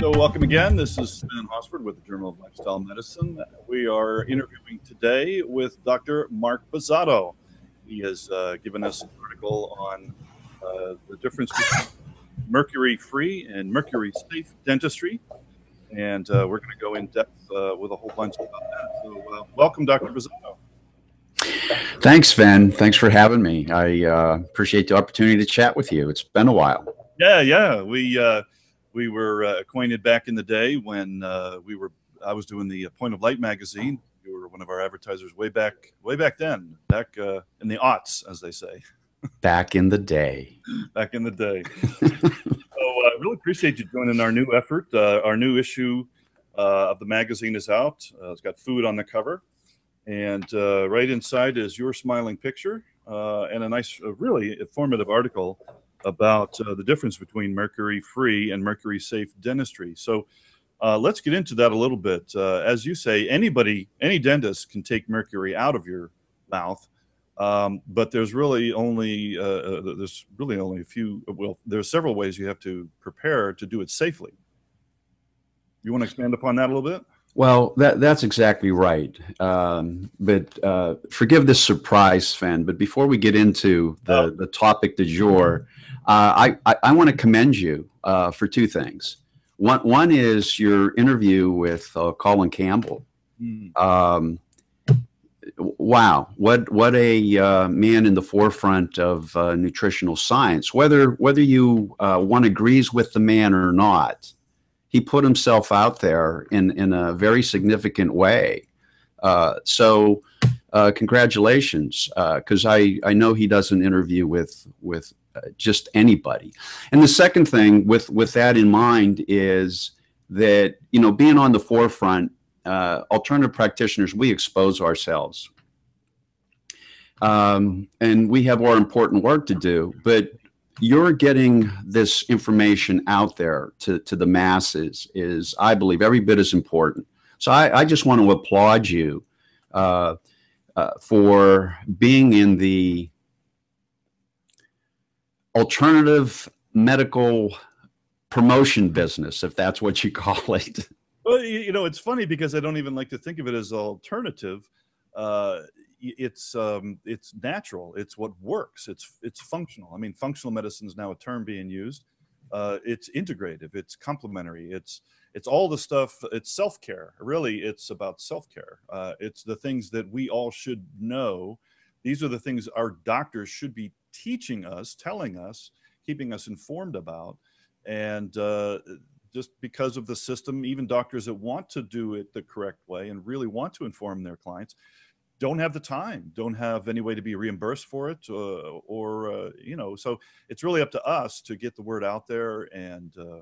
So, welcome again. This is Stan Hosford with the Journal of Lifestyle Medicine. We are interviewing today with Dr. Mark Buzzatto. He has uh, given us an article on uh, the difference between mercury free and mercury safe dentistry. And uh, we're going to go in depth uh, with a whole bunch about that. So, uh, welcome, Dr. Buzzatto. Thanks, Sven. Thanks for having me. I uh, appreciate the opportunity to chat with you. It's been a while. Yeah, yeah. We we were uh, acquainted back in the day when uh, we were I was doing the Point of Light magazine. You were one of our advertisers way back way back then, back uh, in the aughts, as they say. Back in the day. back in the day. so I uh, really appreciate you joining our new effort. Uh, our new issue uh, of the magazine is out. it's got food on the cover, and right inside is your smiling picture and a nice, really informative article about uh, the difference between mercury free and mercury safe dentistry. So uh, let's get into that a little bit. Uh, as you say, anybody, any dentist can take mercury out of your mouth, um, but there's really only uh, uh, there's really only a few. Well, there's several ways you have to prepare to do it safely. You want to expand upon that a little bit? Well, that that's exactly right. Um, but uh, forgive this surprise, Sven. But before we get into the, oh. the topic du jour, uh, I, I, I want to commend you uh, for two things. One, one is your interview with uh, Colin Campbell. Mm. Um, wow, what what a uh, man in the forefront of uh, nutritional science. Whether whether you uh, one agrees with the man or not, he put himself out there in in a very significant way. so. Uh, congratulations, because uh, I, I know he does an interview with with uh, just anybody. And the second thing with with that in mind is that you know being on the forefront, uh, alternative practitioners, we expose ourselves, um, and we have our important work to do. But you're getting this information out there to to the masses is, I believe, every bit as important. So I, I just want to applaud you uh, uh for being in the alternative medical promotion business, if that's what you call it. Well, you know, it's funny because I don't even like to think of it as alternative. Uh, it's um, it's natural. It's what works. It's it's functional. I mean, functional medicine is now a term being used. Uh, it's integrative. It's complementary. It's it's all the stuff. It's self care. Really, it's about self care. Uh, it's the things that we all should know. These are the things our doctors should be teaching us, telling us, keeping us informed about. And uh, just because of the system, even doctors that want to do it the correct way and really want to inform their clients don't have the time, don't have any way to be reimbursed for it, uh, or, uh, you know, so it's really up to us to get the word out there and uh,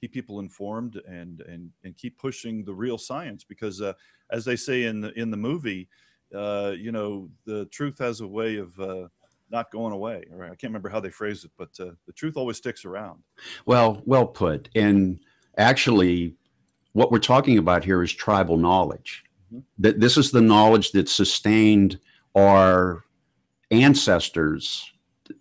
keep people informed and, and, and keep pushing the real science because uh, as they say in the, in the movie, uh, you know, the truth has a way of not going away. Right? I can't remember how they phrased it, but uh, the truth always sticks around. Well, well put. And actually, what we're talking about here is tribal knowledge. That this is the knowledge that sustained our ancestors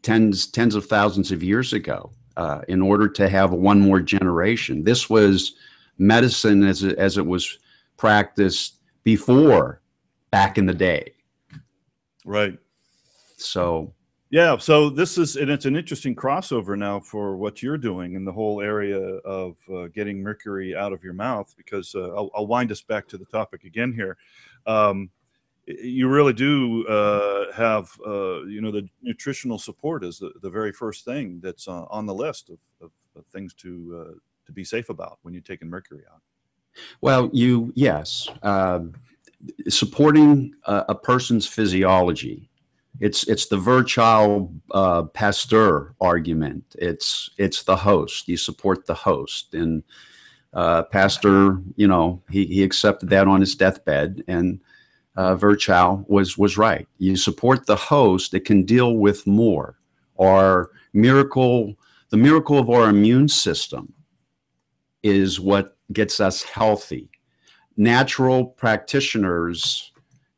tens tens of thousands of years ago. Uh, in order to have one more generation, this was medicine as it, as it was practiced before back in the day. Right. So yeah, so this is and it's an interesting crossover now for what you're doing in the whole area of uh, getting mercury out of your mouth because uh, I'll, I'll, wind us back to the topic again here. Um, you really do uh, have uh, you know the nutritional support is the, the very first thing that's uh, on the list of, of, of things to uh, to be safe about when you're taking mercury out. Well, you yes, um, supporting a, a person's physiology it's it's the Virchow uh, Pasteur argument. It's it's the host. You support the host, and uh, Pasteur, you know, he, he accepted that on his deathbed, and uh, Virchow was was right. You support the host; it can deal with more. Our miracle, the miracle of our immune system, is what gets us healthy. Natural practitioners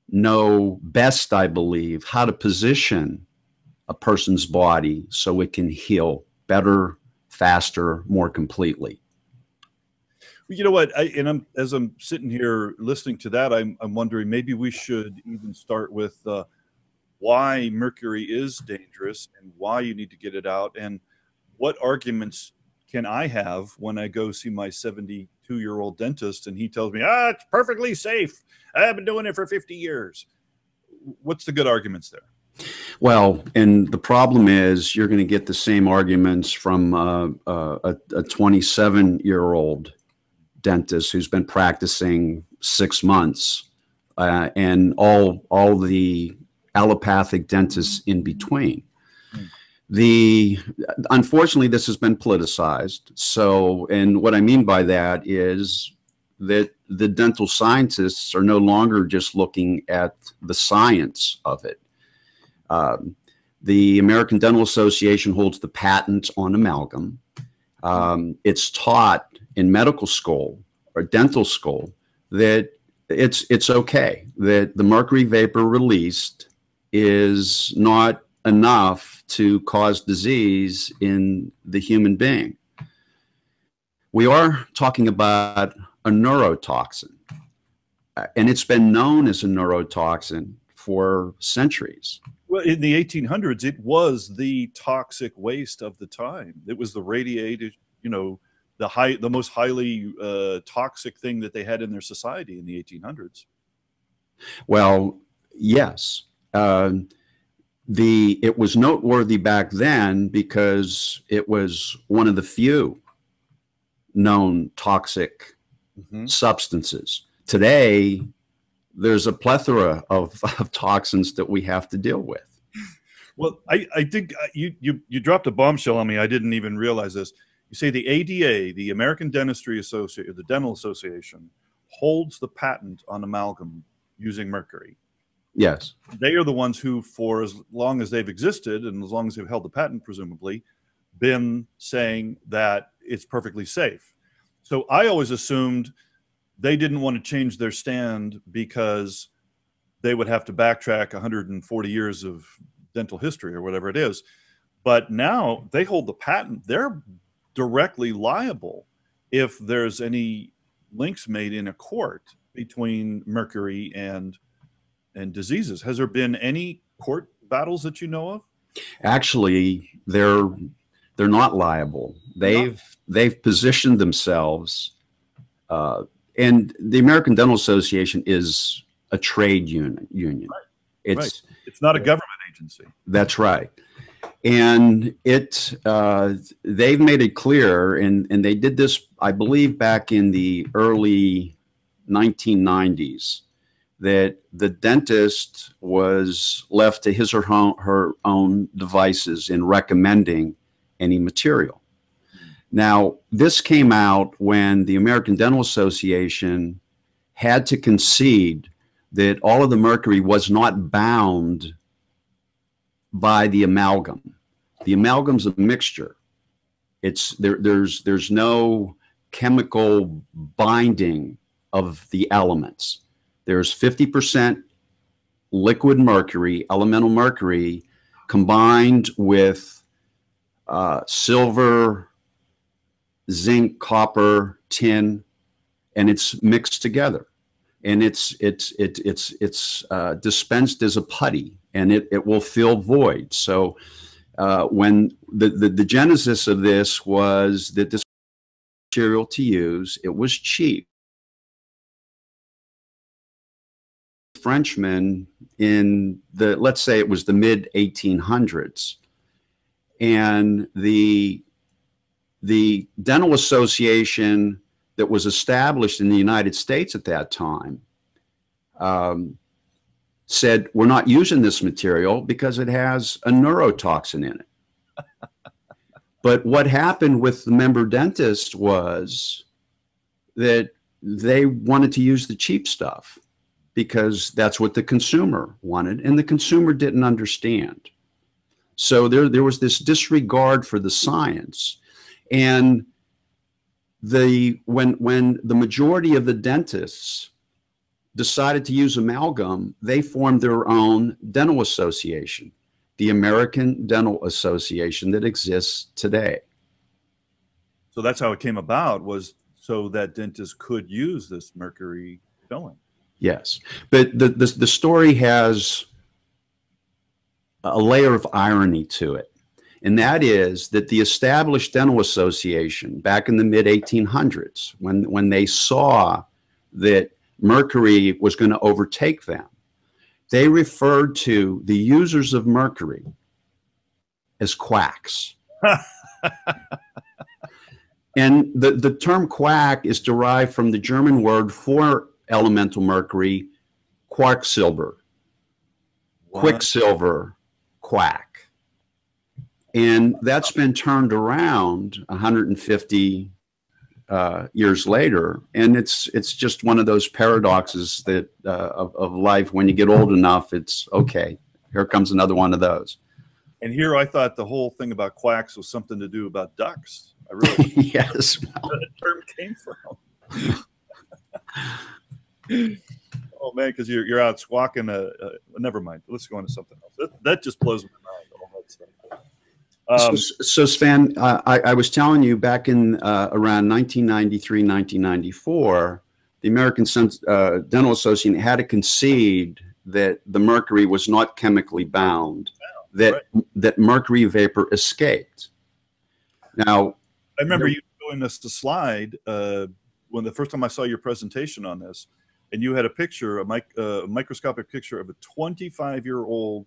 know best, I believe, how to position a person's body so it can heal better, faster, more completely. you know what? I, and I'm as I'm sitting here listening to that, I'm I'm wondering maybe we should even start with uh, why mercury is dangerous and why you need to get it out, and what arguments can I have when I go see my 72 year old dentist and he tells me, ah, it's perfectly safe. I've been doing it for 50 years. What's the good arguments there? Well, and the problem is you're going to get the same arguments from uh, uh, a 27 year old dentist who's been practicing six months, uh, and all all the allopathic dentists in between. The unfortunately, this has been politicized. So, and what I mean by that is that the dental scientists are no longer just looking at the science of it um, the American Dental Association holds the patent on amalgam. Um, it's taught in medical school or dental school that it's it's okay that the mercury vapor released is not enough to cause disease in the human being. We are talking about a neurotoxin, and it's been known as a neurotoxin for centuries. Well, in the 1800s, it was the toxic waste of the time. It was the radiated, you know, the high, the most highly uh, toxic thing that they had in their society in the 1800s. Well, yes. Uh, the it was noteworthy back then because it was one of the few known toxic mm-hmm. substances. Today, there's a plethora of, of toxins that we have to deal with. Well, I, I think uh, you, you, you dropped a bombshell on me. I didn't even realize this. You say the ADA, the American Dentistry Association, the Dental Association, holds the patent on amalgam using mercury. Yes. They are the ones who, for as long as they've existed and as long as they've held the patent, presumably, been saying that it's perfectly safe. So I always assumed they didn't want to change their stand because they would have to backtrack 140 years of dental history or whatever it is. But now they hold the patent. They're directly liable if there's any links made in a court between mercury and and diseases. Has there been any court battles that you know of? Actually, they're they're not liable. They've they've positioned themselves uh, and the American Dental Association is a trade union. Union. Right. It's right. it's not a government agency. That's right. And it uh, they've made it clear, and and they did this, I believe, back in the early 1990s, that the dentist was left to his or her own devices in recommending any material. Now, this came out when the American Dental Association had to concede that all of the mercury was not bound by the amalgam. The amalgam's a mixture. It's there, there's there's no chemical binding of the elements. There's 50% liquid mercury, elemental mercury, combined with uh, silver, zinc, copper, tin, and it's mixed together. And it's it's it, it's it's uh, dispensed as a putty, and it, it will fill voids. So uh, when the, the the genesis of this was that this material to use, it was cheap. Frenchmen in the let's say it was the mid 1800s, and the the dental association that was established in the United States at that time um, said, We're not using this material because it has a neurotoxin in it. but what happened with the member dentist was that they wanted to use the cheap stuff because that's what the consumer wanted, and the consumer didn't understand. So there, there was this disregard for the science and the when when the majority of the dentists decided to use amalgam, they formed their own dental association, the American Dental Association that exists today. So that's how it came about was so that dentists could use this mercury filling. Yes, but the the, the story has a layer of irony to it. And that is that the established dental association back in the mid 1800s, when, when they saw that mercury was going to overtake them, they referred to the users of mercury as quacks. and the, the term quack is derived from the German word for elemental mercury, quarksilber, quicksilver, quack. And that's been turned around 150 uh, years later, and it's it's just one of those paradoxes that uh, of, of life. When you get old enough, it's okay. Here comes another one of those. And here, I thought the whole thing about quacks was something to do about ducks. I really yes, where the term came from. oh man, because you're you're out squawking. A, a, never mind. Let's go on to something else. That, that just blows my mind. All that stuff. Um, so, so Sven, uh, I, I was telling you back in uh, around 1993, 1994, the American uh, Dental Association had to concede that the mercury was not chemically bound, that right. that mercury vapor escaped. Now, I remember you showing us the slide uh, when the first time I saw your presentation on this, and you had a picture, a, mic, uh, a microscopic picture of a 25 year old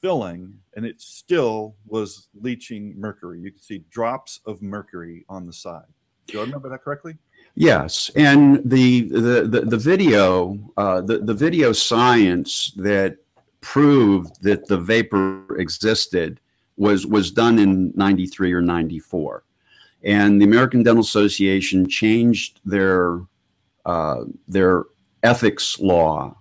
filling and it still was leaching mercury. You could see drops of mercury on the side. Do I remember that correctly? Yes, and the the the, the video uh, the the video science that proved that the vapor existed was was done in 93 or 94 and the american dental association changed their uh, their ethics law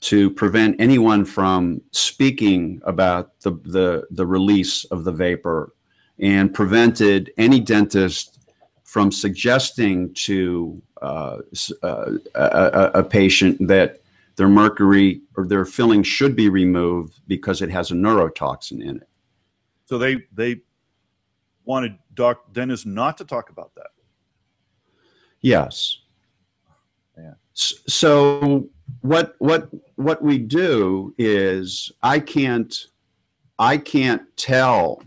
to prevent anyone from speaking about the, the, the release of the vapor and prevented any dentist from suggesting to uh, uh, a, a, patient that their mercury or their filling should be removed because it has a neurotoxin in it. So they they wanted doc dentists not to talk about that. Yes. So what what what we do is I can't I can't tell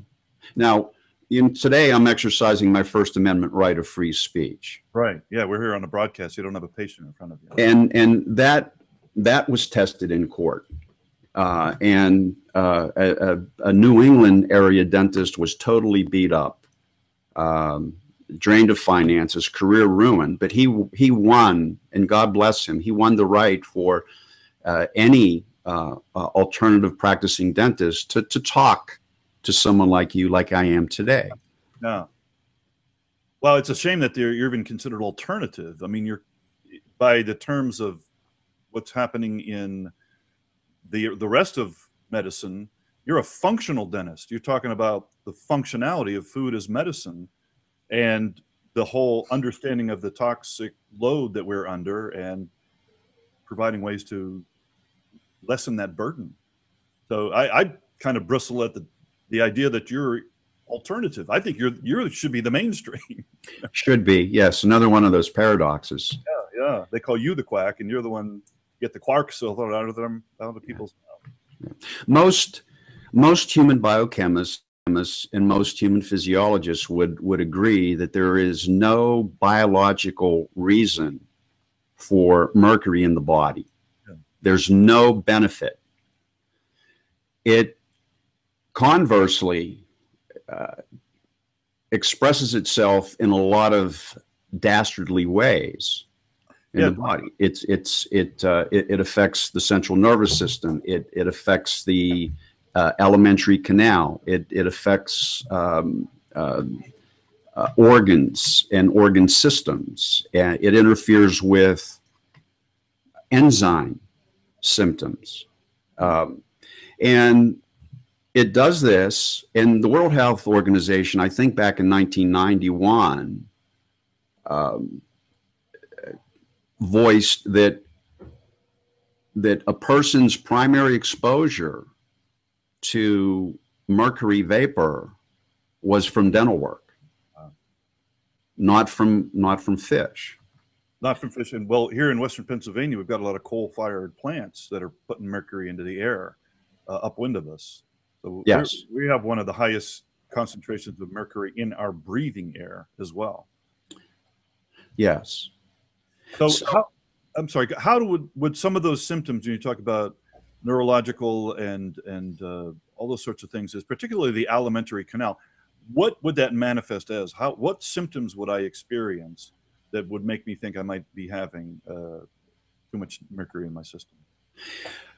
now in, today I'm exercising my First Amendment right of free speech. Right. Yeah, we're here on a broadcast. You don't have a patient in front of you. And and that that was tested in court. Uh, and uh, a, a, New England area dentist was totally beat up. Um, drained of finances, career ruined, but he he won, and God bless him. He won the right for uh, any uh, uh, alternative practicing dentist to to talk to someone like you, like I am today. No. Well, it's a shame that you're, even considered alternative. I mean, you're by the terms of what's happening in the the rest of medicine. You're a functional dentist. You're talking about the functionality of food as medicine and the whole understanding of the toxic load that we're under and providing ways to lessen that burden. So I, I kind of bristle at the, the idea that you're alternative. I think you're you should be the mainstream. should be, yes. Another one of those paradoxes. Yeah, yeah. They call you the quack, and you're the one get the quarks so out of them out of the people's mouth. Most most human biochemists and most human physiologists would, would agree that there is no biological reason for mercury in the body. Yeah. There's no benefit. It conversely uh, expresses itself in a lot of dastardly ways in yeah. the body. It's it's it, uh, it, it affects the central nervous system. It it affects the uh, alimentary canal. It, it affects um, uh, uh, organs and organ systems. And it interferes with enzyme symptoms. Um, and it does this, and the World Health Organization, I think back in 1991, um, voiced that that a person's primary exposure to mercury vapor was from dental work. not from not from fish. Not from fish. And well, here in Western Pennsylvania, we've got a lot of coal-fired plants that are putting mercury into the air uh, upwind of us. So yes, we have one of the highest concentrations of mercury in our breathing air as well. Yes. So, so how, I'm sorry. How do, would would some of those symptoms when you talk about neurological and and uh, all those sorts of things is particularly the alimentary canal? What would that manifest as? How what symptoms would I experience that would make me think I might be having uh, too much mercury in my system?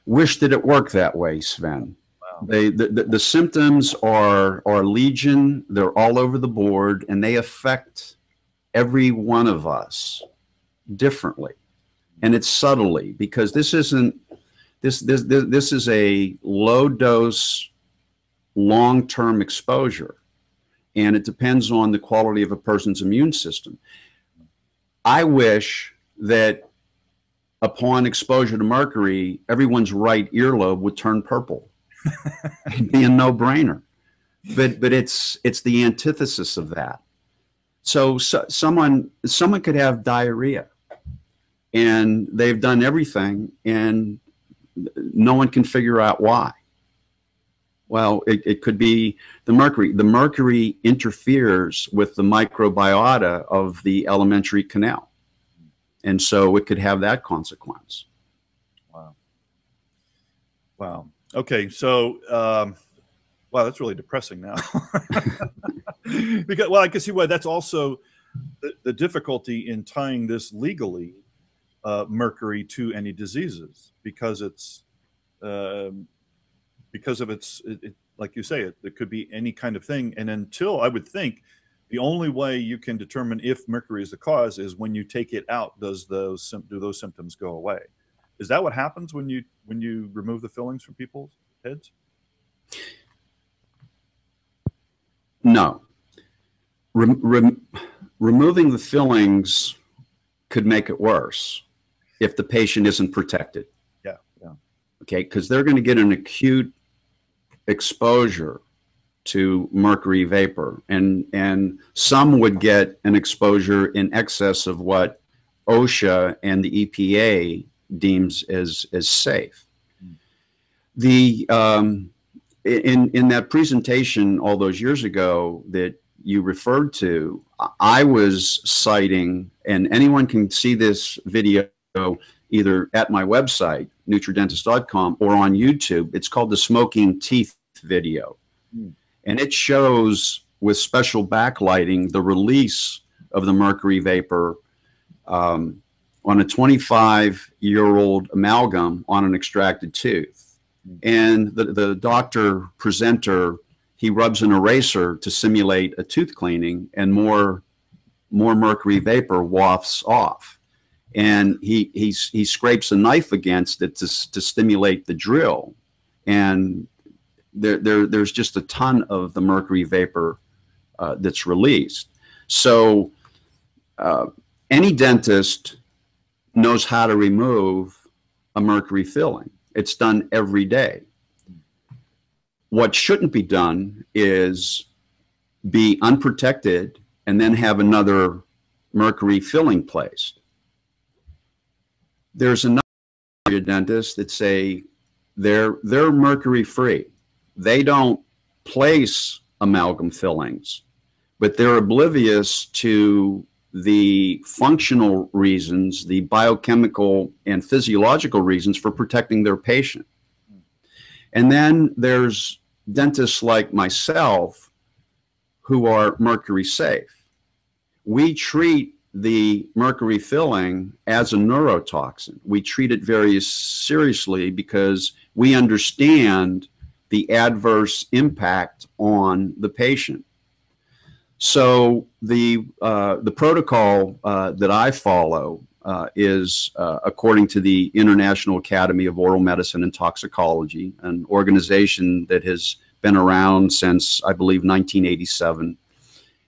Wish that it worked that way, Sven. They the, the, the, symptoms are are legion. They're all over the board, and they affect every one of us differently, and it's subtly because this isn't this this this, this is a low dose, long term exposure, and it depends on the quality of a person's immune system. I wish that upon exposure to mercury, everyone's right earlobe would turn purple It'd be a no-brainer. But but it's it's the antithesis of that. So, so someone someone could have diarrhea, and they've done everything, and no one can figure out why. Well, it, it could be the mercury. The mercury interferes with the microbiota of the alimentary canal. And so it could have that consequence. Wow. Wow. Okay, so um, wow, that's really depressing now. because well, I can see why that's also the, the difficulty in tying this legally, uh, mercury to any diseases because it's um, because of its it, it, like you say it, it could be any kind of thing, and until I would think the only way you can determine if mercury is the cause is when you take it out. Does those do those symptoms go away? Is that what happens when you when you remove the fillings from people's heads? No. Rem rem removing the fillings could make it worse if the patient isn't protected. Yeah, yeah. Okay, because they're going to get an acute exposure to mercury vapor, and and some would get an exposure in excess of what OSHA and the EPA deems as as safe. The um, in in that presentation all those years ago that you referred to, I was citing, and anyone can see this video either at my website nutradentist.com or on YouTube. It's called the smoking teeth video, mm. and it shows with special backlighting the release of the mercury vapor um, on a 25 year old amalgam on an extracted tooth. And the, the doctor presenter, he rubs an eraser to simulate a tooth cleaning, and more, more mercury vapor wafts off. And he, he, he scrapes a knife against it to, to stimulate the drill. And there, there, there's just a ton of the mercury vapor uh, that's released. So, uh, any dentist knows how to remove a mercury filling. It's done every day. What shouldn't be done is be unprotected and then have another mercury filling placed. There's another dentist that say they're they're mercury free. They don't place amalgam fillings, but they're oblivious to the functional reasons, the biochemical and physiological reasons for protecting their patient. And then there's dentists like myself who are mercury safe. We treat the mercury filling as a neurotoxin. We treat it very seriously because we understand the adverse impact on the patient. So the uh, the protocol uh, that I follow uh, is uh, according to the International Academy of Oral Medicine and Toxicology, an organization that has been around since I believe 1987,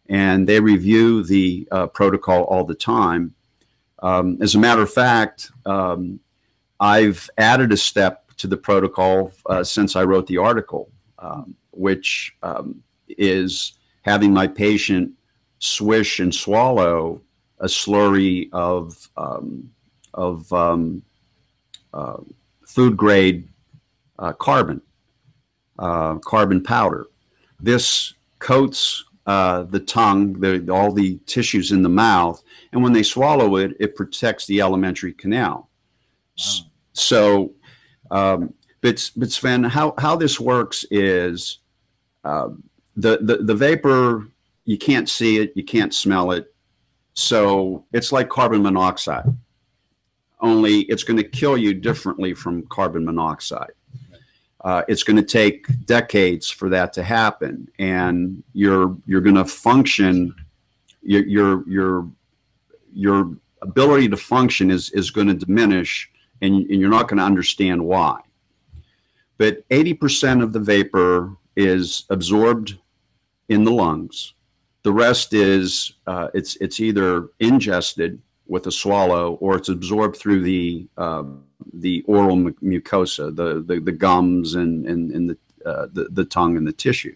and they review the uh, protocol all the time. Um, as a matter of fact, um, I've added a step to the protocol uh, since I wrote the article, um, which um, is having my patient swish and swallow a slurry of um, of um, uh, food grade uh, carbon, uh, carbon powder. This coats uh, the tongue, the, all the tissues in the mouth, and when they swallow it, it protects the alimentary canal. Wow. So, um, but, but Sven, how, how this works is uh, the, the, the vapor, you can't see it, you can't smell it. So it's like carbon monoxide, only it's going to kill you differently from carbon monoxide. Uh, it's going to take decades for that to happen, and you're you're going to function. Your your your your ability to function is is going to diminish, and, and you're not going to understand why. But 80% of the vapor is absorbed in the lungs. The rest is uh, it's it's either ingested with a swallow or it's absorbed through the um, the oral mucosa, the, the, the gums and, and, and the, uh, the, the tongue and the tissue.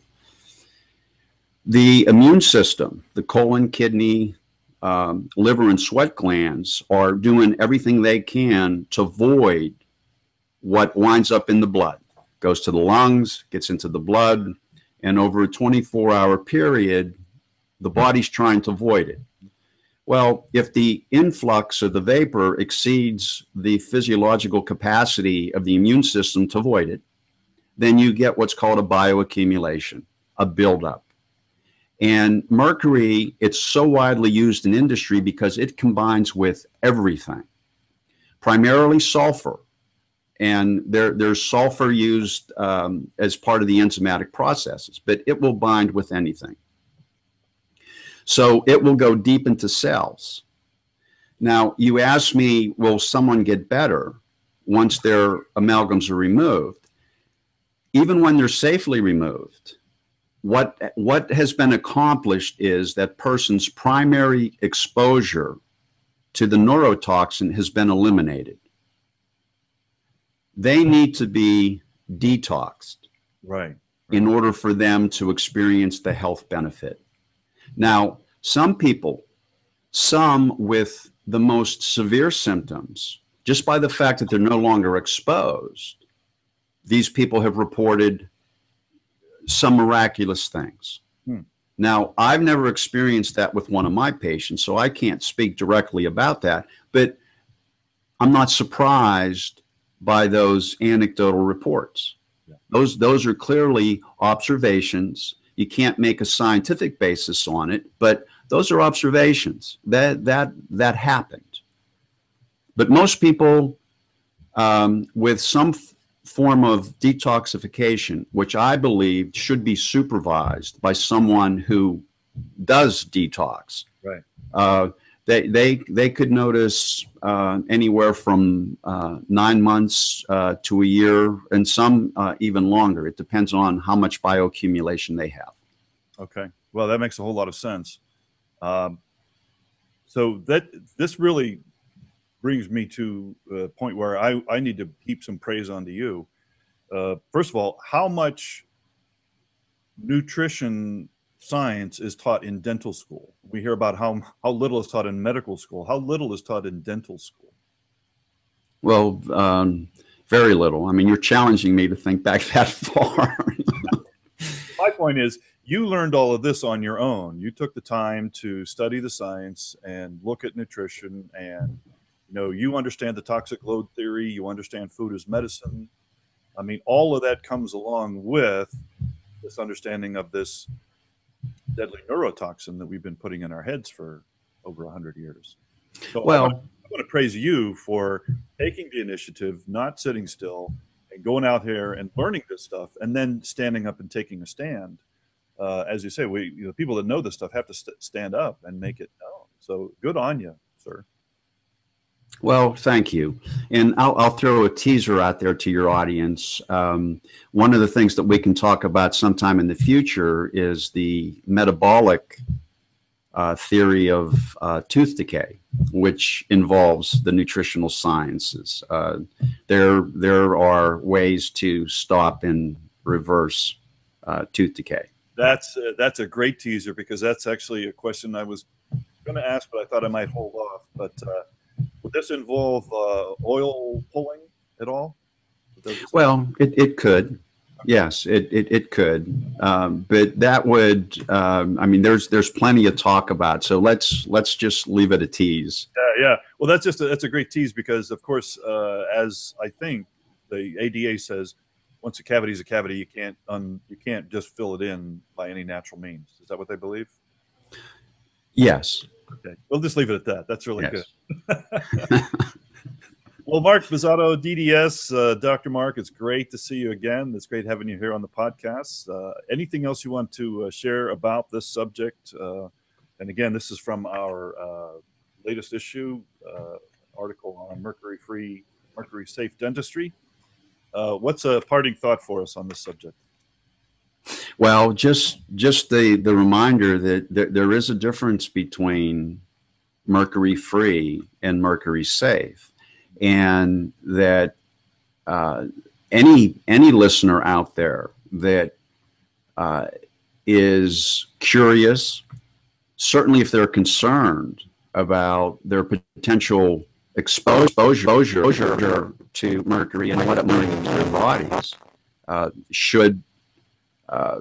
The immune system, the colon, kidney, um, liver, and sweat glands are doing everything they can to void what winds up in the blood. Goes to the lungs, gets into the blood, and over a 24 hour period, the body's trying to void it. Well, if the influx of the vapor exceeds the physiological capacity of the immune system to void it, then you get what's called a bioaccumulation, a buildup. And mercury, it's so widely used in industry because it combines with everything, primarily sulfur. And there, there's sulfur used um, as part of the enzymatic processes, but it will bind with anything. So it will go deep into cells. Now, you ask me, will someone get better once their amalgams are removed? Even when they're safely removed, what, what has been accomplished is that person's primary exposure to the neurotoxin has been eliminated. They need to be detoxed. Right. In order for them to experience the health benefit. Now, some people, some with the most severe symptoms, just by the fact that they're no longer exposed, these people have reported some miraculous things. Hmm. Now, I've never experienced that with one of my patients, so I can't speak directly about that, but I'm not surprised by those anecdotal reports. Yeah. Those, those are clearly observations you can't make a scientific basis on it, but those are observations that that that happened. But most people um, with some form of detoxification, which I believe should be supervised by someone who does detox. Right. Uh, they, they, they could notice uh, anywhere from uh, nine months uh, to a year, and some uh, even longer. It depends on how much bioaccumulation they have. Okay. Well, that makes a whole lot of sense. Um, so that this really brings me to a point where I, I need to heap some praise onto you. Uh, first of all, how much nutrition science is taught in dental school? We hear about how, how little is taught in medical school. How little is taught in dental school? Well, um, very little. I mean, you're challenging me to think back that far. My point is, you learned all of this on your own. You took the time to study the science and look at nutrition and you know, you understand the toxic load theory, you understand food as medicine. I mean, all of that comes along with this understanding of this deadly neurotoxin that we've been putting in our heads for over 100 years. So well, I want, I want to praise you for taking the initiative, not sitting still, and going out here and learning this stuff, and then standing up and taking a stand uh, as you say, we you know, people that know this stuff have to st- stand up and make it known. So good on you, sir. Well, thank you. And I'll, I'll, throw a teaser out there to your audience. Um, one of the things that we can talk about sometime in the future is the metabolic uh, theory of uh, tooth decay, which involves the nutritional sciences. Uh, there, there are ways to stop and reverse uh, tooth decay That's uh, that's a great teaser because that's actually a question I was going to ask, but I thought I might hold off. But uh, would this involve uh, oil pulling at all? Well, it, it could. Yes, it, it, it could, um, but that would. Um, I mean, there's there's plenty of talk about. So let's let's just leave it a tease. Yeah, yeah. Well, that's just a, that's a great tease because, of course, uh, as I think the ADA says, once a cavity is a cavity, you can't un, you can't just fill it in by any natural means. Is that what they believe? Yes. Okay, we'll just leave it at that. That's really yes. good. Well, Mark Buzzatto, DDS, uh, Dr. Mark, it's great to see you again. It's great having you here on the podcast. Uh, anything else you want to uh, share about this subject? Uh, and again, this is from our uh, latest issue uh, article on mercury-free, mercury-safe dentistry. what's a parting thought for us on this subject? Well, just just the the reminder that there, there is a difference between mercury-free and mercury-safe and that uh, any any listener out there that uh, is curious, certainly if they're concerned about their potential exposure, exposure to mercury and what it do to their bodies, uh, should uh,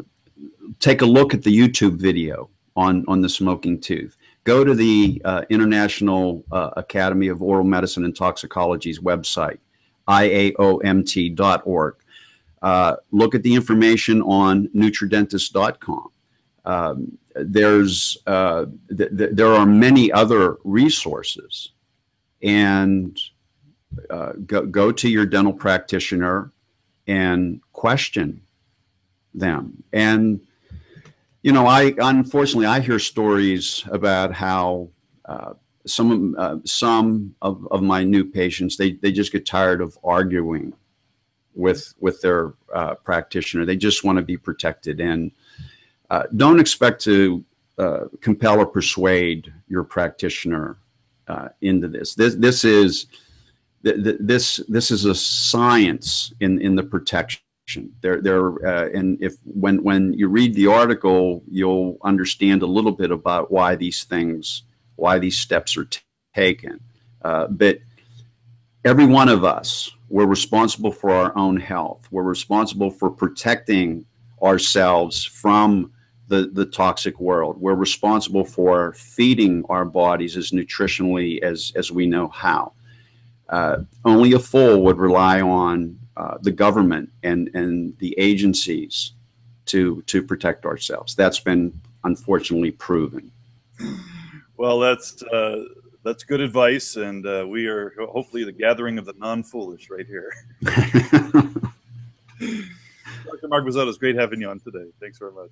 take a look at the YouTube video on on the smoking tooth go to the uh, International uh, Academy of Oral Medicine and Toxicology's website, IAOMT.org. Uh, look at the information on NutraDentist.com. Um, there's uh, th th there are many other resources, and uh, go, go to your dental practitioner and question them and you know, I unfortunately I hear stories about how uh, some uh, some of, of my new patients they they just get tired of arguing with with their uh, practitioner. They just want to be protected and uh, don't expect to uh, compel or persuade your practitioner uh, into this. This this is this this is a science in in the protection there, there, uh, and if when when you read the article, you'll understand a little bit about why these things, why these steps are taken. Uh, but every one of us, we're responsible for our own health. We're responsible for protecting ourselves from the, the toxic world. We're responsible for feeding our bodies as nutritionally as, as we know how. Uh, only a fool would rely on uh, the government and, and the agencies to, to protect ourselves. That's been unfortunately proven. Well, that's, uh, that's good advice. And uh, we are hopefully the gathering of the non-foolish right here. Dr. Mark Buzzatto, it's great having you on today. Thanks very much.